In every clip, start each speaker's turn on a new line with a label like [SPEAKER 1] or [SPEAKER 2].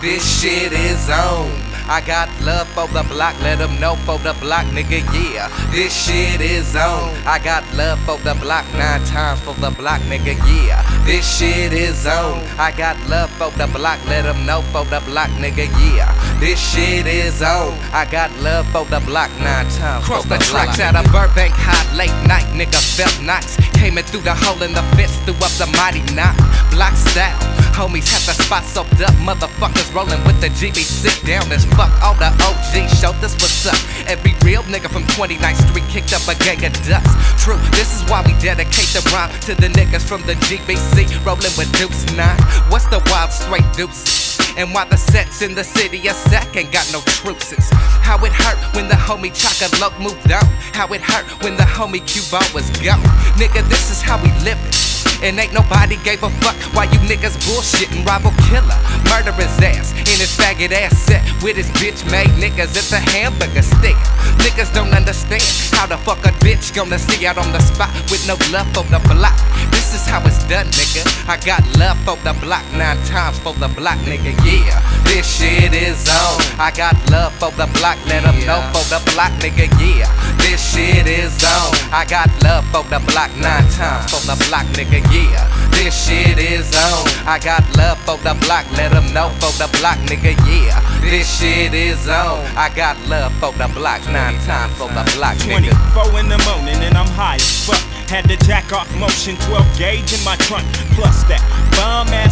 [SPEAKER 1] this shit is on. I got love for the block, let them know for the block, nigga, yeah. This shit is on. I got love for the block, nine times for the block, nigga, yeah. This shit is on. I got love for the block, let them know for the block, nigga, yeah. This shit is on. I got love for the block, nine times
[SPEAKER 2] Cross
[SPEAKER 1] for
[SPEAKER 2] the
[SPEAKER 1] the
[SPEAKER 2] tracks
[SPEAKER 1] block.
[SPEAKER 2] out of Burbank hot late night, nigga felt nice. Came in through the hole in the fence, threw up the mighty knot. Block style, homies had the spot soaked up. Motherfuckers rolling with the GBC down as fuck. All the OG showed us what's up. Every real nigga from 29th Street kicked up a gang of dust. True, this is why we dedicate the rhyme to the niggas from the GBC rolling with Deuce 9. What's the wild straight deuces? And why the sets in the city a Sac ain't got no truces. How it hurt when the homie Chaka Chocolate moved on. How it hurt when the homie Cuba was gone. Nigga, this is how we live it. And ain't nobody gave a fuck why you niggas bullshitting rival killer. Murder his ass in his faggot ass set with his bitch made niggas at the hamburger stand. Niggas don't understand how the fuck a bitch gonna see out on the spot with no love for the block. This is how it's done, nigga. I got love for the block nine times for the block, nigga. Yeah, this shit is on. I got love for the block, let them know for the block, nigga. Yeah, this shit is on. I got love for the block nine times for the block, nigga. Yeah, this shit is on. I got love for the block, let them know for the block, nigga. Yeah, this shit is on. I got love for the block nine times for the block, nigga.
[SPEAKER 3] 24 in the morning and I'm high as fuck. Had the jack off motion, 12 gauge in my trunk. Plus that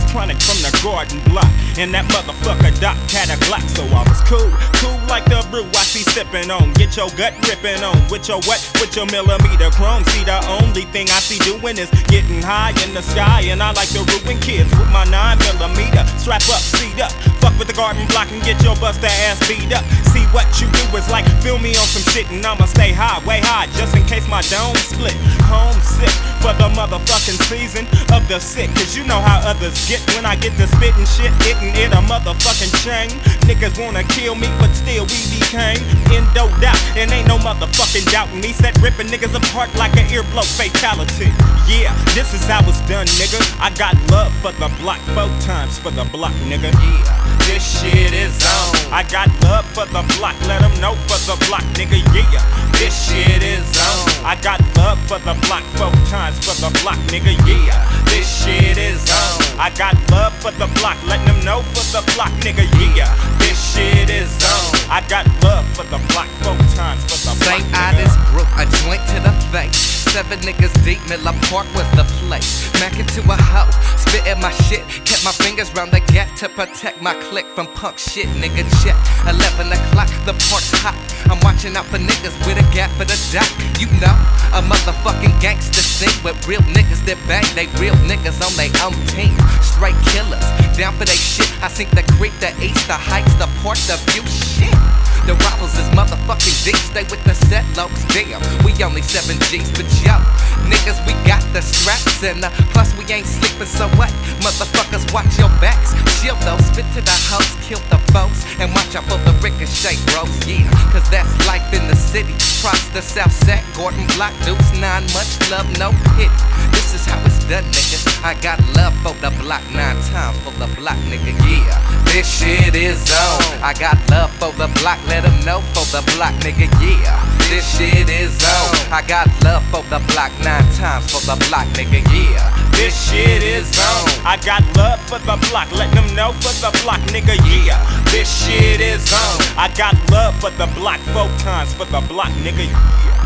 [SPEAKER 3] from the garden block. And that motherfucker Doc had a Glock, so I was cool. Cool like the brew I see sipping on. Get your gut ripping on. With your what? With your millimeter chrome. See, the only thing I see doing is getting high in the sky. And I like to ruin kids with my 9 millimeter. Strap up, garden block and get your buster ass beat up. See what you do is like fill me on some shit and I'ma stay high, way high, just in case my dome split. Homesick for the motherfucking season of the sick. Cause you know how others get when I get to spitting shit, hitting it a motherfucking chain. Niggas wanna kill me, but still we became endo doubt. And ain't no motherfucking doubting me. Set ripping niggas apart like an earblow fatality. Yeah, this is how it's done, nigga. I got love for the block, four times for the block, nigga.
[SPEAKER 1] Yeah, this shit is on.
[SPEAKER 3] I got love for the block, let them know for the block, nigga, yeah.
[SPEAKER 1] This shit is on.
[SPEAKER 3] I got love for the block, four times for the block, nigga, yeah.
[SPEAKER 1] This shit is on.
[SPEAKER 3] I got love for the block, let them know for the block, nigga, yeah.
[SPEAKER 1] This shit is on.
[SPEAKER 3] I got love for the block, four times for the block,
[SPEAKER 2] St.
[SPEAKER 3] nigga.
[SPEAKER 2] Ides broke a Seven niggas deep, Miller Park was the place. Mac into a hoe, spitting my shit. Kept my fingers round the gap to protect my click from punk shit, nigga. Check 11 o'clock, the park's hot. I'm watching out for niggas with a gap for the dot. You know, a motherfucking gangster scene with real niggas that bang they real niggas on they own team. Straight killers, down for they shit. I sink the creek, the east, the heights, the port, the view, shit. The rivals is motherfucking stay with the set lows. Damn, we only seven G's, but yo, niggas, we got the straps and uh, plus we ain't sleeping, so what? Motherfuckers, watch your backs. Shield those, spit to the hoes, kill the foes, and watch out for the ricochet bros, yeah. Cause that's life in the city. Cross the south set, Garden Block, Deuce, nine, much love, no pity. This is how it's done, nigga. I got love for the block nine times for the block, nigga, yeah. This shit is on. I got love for the block, let them know for the block, nigga, yeah. This shit is on. I got love for the block nine times for the block, nigga, yeah. This shit is on.
[SPEAKER 3] I got love for the block, let them know for the block, nigga, yeah.
[SPEAKER 1] This shit is on.
[SPEAKER 3] I got love for the block, four times for the block, nigga, yeah.